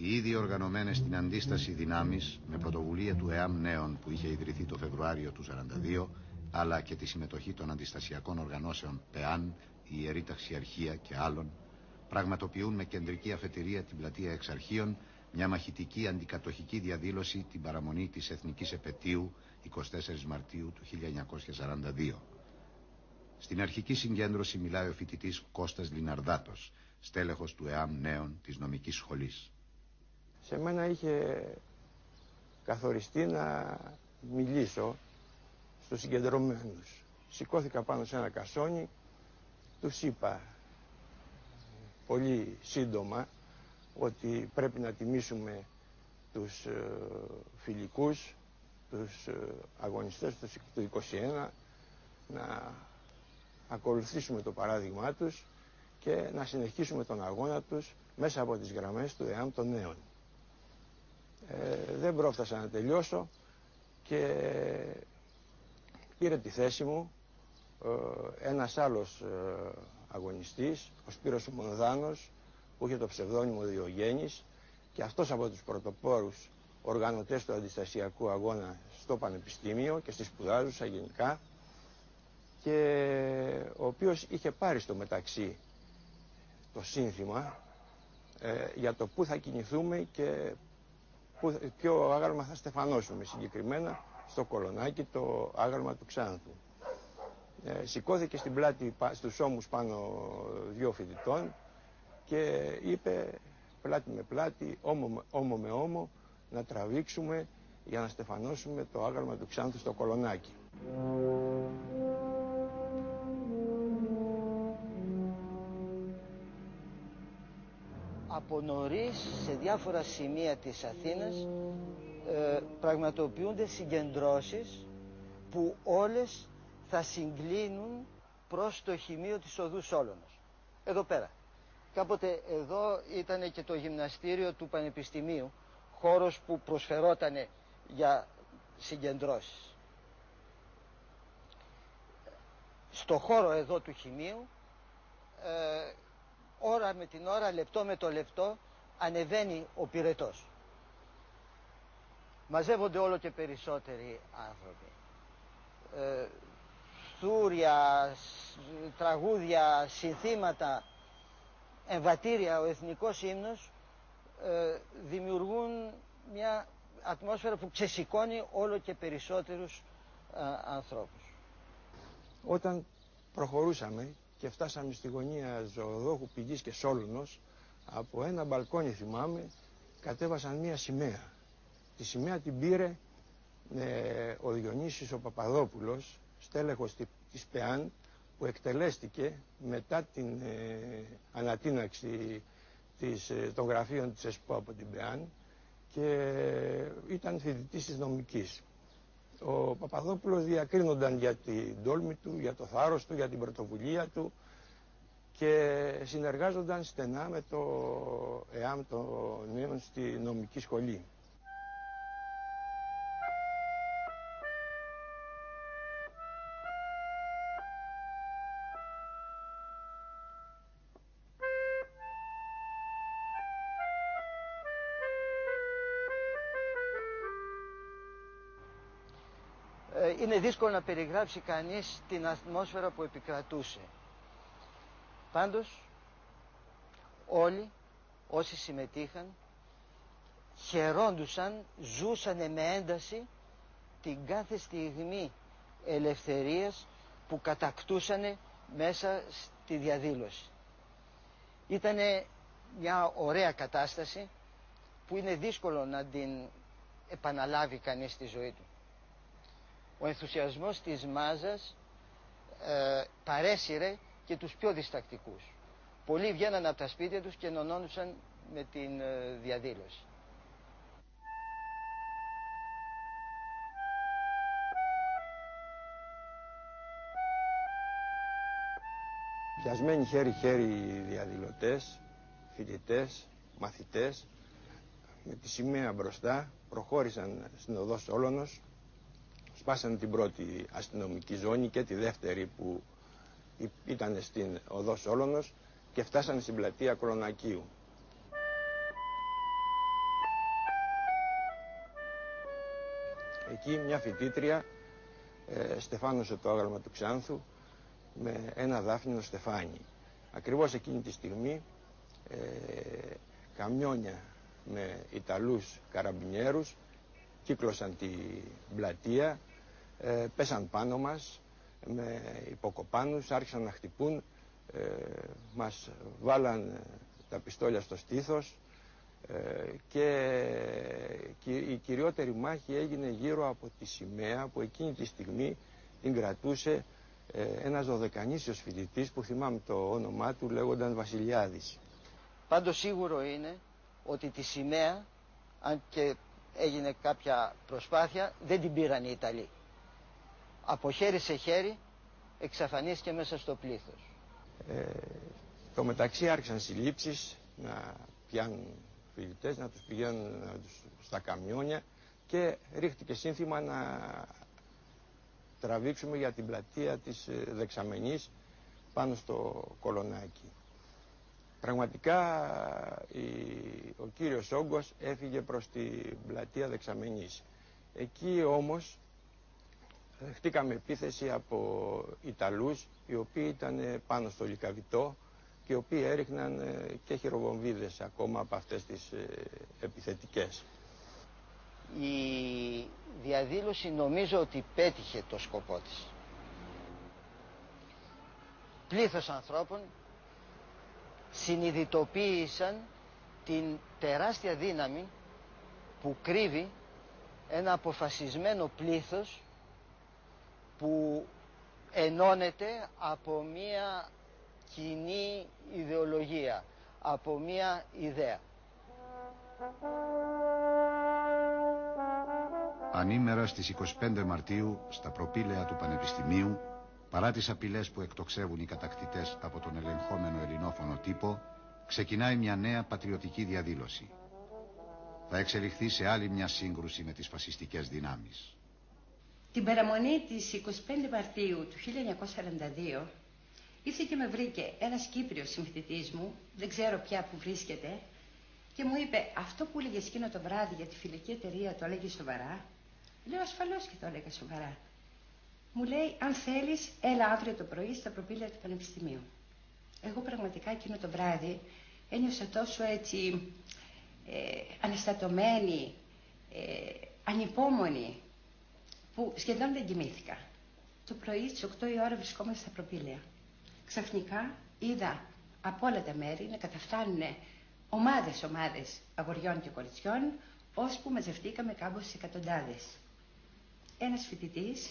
Οι ήδη οργανωμένες στην αντίσταση δυνάμεις με πρωτοβουλία του ΕΑΜ Νέων που είχε ιδρυθεί το Φεβρουάριο του 1942 αλλά και τη συμμετοχή των αντιστασιακών οργανώσεων ΠΕΑΝ, η Ιερή Ταξιαρχία και άλλων πραγματοποιούν με κεντρική αφετηρία την πλατεία Εξαρχείων μια μαχητική αντικατοχική διαδήλωση την παραμονή της Εθνικής Επαιτίου 24 Μαρτίου του 1942. Στην αρχική συγκέντρωση μιλάει ο φοιτητής Κώστας Λιναρδάτος, στέλεχος του ΕΑΜ Νέων της νομικής σχολής. Σε μένα είχε καθοριστεί να μιλήσω στους συγκεντρωμένους. Σηκώθηκα πάνω σε ένα κασόνι, τους είπα πολύ σύντομα ότι πρέπει να τιμήσουμε τους ε, φιλικούς, τους ε, αγωνιστές του 21, να ακολουθήσουμε το παράδειγμά τους και να συνεχίσουμε τον αγώνα τους μέσα από τις γραμμές του ΕΑΜ των νέων. Ε, δεν πρόφτασα να τελειώσω και πήρε τη θέση μου ε, ένας άλλος ε, αγωνιστής, ο Σπύρος Μονδάνος, που είχε το ψευδόνυμο Διογέννης και αυτός από τους πρωτοπόρους οργανωτές του αντιστασιακού αγώνα στο Πανεπιστήμιο και στη σπουδάζουσα γενικά και ο οποίος είχε πάρει στο μεταξύ το σύνθημα ε, για το πού θα κινηθούμε και που, ποιο άγαλμα θα στεφανώσουμε συγκεκριμένα στο κολονάκι το άγαλμα του Ξάνθου. Ε, σηκώθηκε στην πλάτη στους ώμους πάνω δύο φοιτητών και είπε πλάτη με πλάτη, ώμο, ώμο με ώμο να τραβήξουμε για να στεφανώσουμε το άγαλμα του Ξάνθου στο κολονάκι. Από νωρίς σε διάφορα σημεία της Αθήνας ε, πραγματοποιούνται συγκεντρώσεις που όλες θα συγκλίνουν προς το χημείο της οδού Σόλωνος. Εδώ πέρα. Κάποτε εδώ ήταν και το γυμναστήριο του Πανεπιστημίου, χώρος που προσφερόταν για συγκεντρώσεις. Στο χώρο εδώ του χημείου, ε, ώρα με την ώρα, λεπτό με το λεπτό, ανεβαίνει ο πυρετός μαζεύονται όλο και περισσότεροι άνθρωποι. Ε, θούρια, τραγούδια, συνθήματα, εμβατήρια, ο εθνικός ύμνος ε, δημιουργούν μια ατμόσφαιρα που ξεσηκώνει όλο και περισσότερους ε, ανθρώπους. Όταν προχωρούσαμε και φτάσαμε στη γωνία Ζωοδόχου Πηγής και Σόλουνος, από ένα μπαλκόνι θυμάμαι, κατέβασαν μια σημαία Τη σημαία την πήρε ε, ο Διονύσης ο Παπαδόπουλος, στέλεχος της ΠΕΑΝ, που εκτελέστηκε μετά την ε, ανατείναξη της, ε, των γραφείων της ΕΣΠΟ από την ΠΕΑΝ και ήταν φοιτητής της νομικής. Ο Παπαδόπουλος διακρίνονταν για την τόλμη του, για το θάρρος του, για την πρωτοβουλία του και συνεργάζονταν στενά με το ΕΑΜ των νέων στη νομική σχολή. Είναι δύσκολο να περιγράψει κανείς την ατμόσφαιρα που επικρατούσε. Πάντως, όλοι όσοι συμμετείχαν χαιρόντουσαν, ζούσαν με ένταση την κάθε στιγμή ελευθερίας που κατακτούσαν μέσα στη διαδήλωση. Ήταν μια ωραία κατάσταση που είναι δύσκολο να την επαναλάβει κανείς στη ζωή του ο ενθουσιασμός της μάζας ε, παρέσυρε και τους πιο διστακτικούς. Πολλοί βγαίναν από τα σπίτια τους και ενωνόντουσαν με την ε, διαδήλωση. Πιασμένοι χέρι-χέρι οι διαδηλωτές, φοιτητές, μαθητές, με τη σημαία μπροστά, προχώρησαν στην οδός Σόλωνος, πάσαν την πρώτη αστυνομική ζώνη και τη δεύτερη που ήταν στην οδό Σόλωνος και φτάσαν στην πλατεία Κρονακίου. Εκεί μια φοιτήτρια ε, στεφάνωσε το άγαλμα του Ξάνθου με ένα δάφνινο στεφάνι. Ακριβώς εκείνη τη στιγμή ε, καμιόνια με Ιταλούς καραμπινιέρους κύκλωσαν την πλατεία ε, πέσαν πάνω μας με υποκοπάνους, άρχισαν να χτυπούν, ε, μας βάλαν τα πιστόλια στο στήθος ε, και η κυριότερη μάχη έγινε γύρω από τη σημαία που εκείνη τη στιγμή την κρατούσε ε, ένας δωδεκανήσιος φοιτητής που θυμάμαι το όνομά του λέγονταν Βασιλιάδης. Πάντως σίγουρο είναι ότι τη σημαία, αν και έγινε κάποια προσπάθεια, δεν την πήραν οι Ιταλοί. Από χέρι σε χέρι εξαφανίστηκε μέσα στο πλήθος. Ε, το μεταξύ άρχισαν συλλήψεις να πιάνουν φοιτητές, να τους πηγαίνουν στα καμιόνια και ρίχτηκε σύνθημα να τραβήξουμε για την πλατεία της ε, Δεξαμενής πάνω στο Κολονάκι. Πραγματικά ο κύριος Όγκος έφυγε προς την πλατεία Δεξαμενής. Εκεί όμως χτήκαμε επίθεση από Ιταλούς οι οποίοι ήταν πάνω στο Λικαβιτό και οι οποίοι έριχναν ε, και χειροβομβίδες ακόμα από αυτές τις ε, επιθετικές. Η διαδήλωση νομίζω ότι πέτυχε το σκοπό της. Πλήθος ανθρώπων συνειδητοποίησαν την τεράστια δύναμη που κρύβει ένα αποφασισμένο πλήθος που ενώνεται από μία κοινή ιδεολογία, από μία ιδέα. Ανήμερα στις 25 Μαρτίου, στα προπήλαια του Πανεπιστημίου, παρά τις απειλές που εκτοξεύουν οι κατακτητές από τον ελεγχόμενο ελληνόφωνο τύπο, ξεκινάει μια νέα πατριωτική διαδήλωση. Θα εξελιχθεί σε άλλη μια σύγκρουση με τις φασιστικές δυνάμεις. Την παραμονή της 25 Μαρτίου του 1942 ήρθε και με βρήκε ένας Κύπριος συμφιτητής μου, δεν ξέρω πια που βρίσκεται, και μου είπε αυτό που έλεγε εκείνο το βράδυ για τη φιλική εταιρεία το έλεγε σοβαρά. Λέω ασφαλώς και το έλεγα σοβαρά. Μου λέει αν θέλεις έλα αύριο το πρωί στα προπήλαια του Πανεπιστημίου. Εγώ πραγματικά εκείνο το βράδυ ένιωσα τόσο έτσι ε, αναστατωμένη, ε, ανυπόμονη, που σχεδόν δεν κοιμήθηκα. Το πρωί στις 8 η ώρα βρισκόμαστε στα προπήλαια. Ξαφνικά είδα από όλα τα μέρη να καταφτάνουν ομάδες ομάδες αγοριών και κοριτσιών, ώσπου μαζευτήκαμε κάπως σε εκατοντάδες. Ένας φοιτητής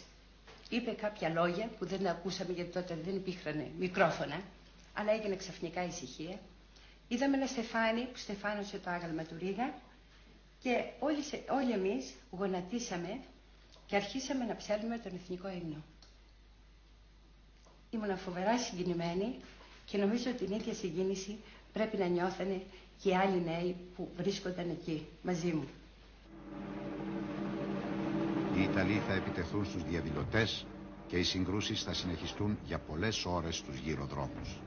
είπε κάποια λόγια που δεν ακούσαμε γιατί τότε δεν υπήρχαν μικρόφωνα, αλλά έγινε ξαφνικά ησυχία. Είδαμε ένα στεφάνι που στεφάνωσε το άγαλμα του Ρίγα και όλοι, όλοι εμείς γονατίσαμε και αρχίσαμε να ψέλνουμε τον εθνικό ύμνο. Ήμουν φοβερά συγκινημένη και νομίζω ότι την ίδια συγκίνηση πρέπει να νιώθανε και οι άλλοι νέοι που βρίσκονταν εκεί μαζί μου. Οι Ιταλοί θα επιτεθούν στους διαδηλωτές και οι συγκρούσεις θα συνεχιστούν για πολλές ώρες στους γύρω δρόμους.